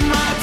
my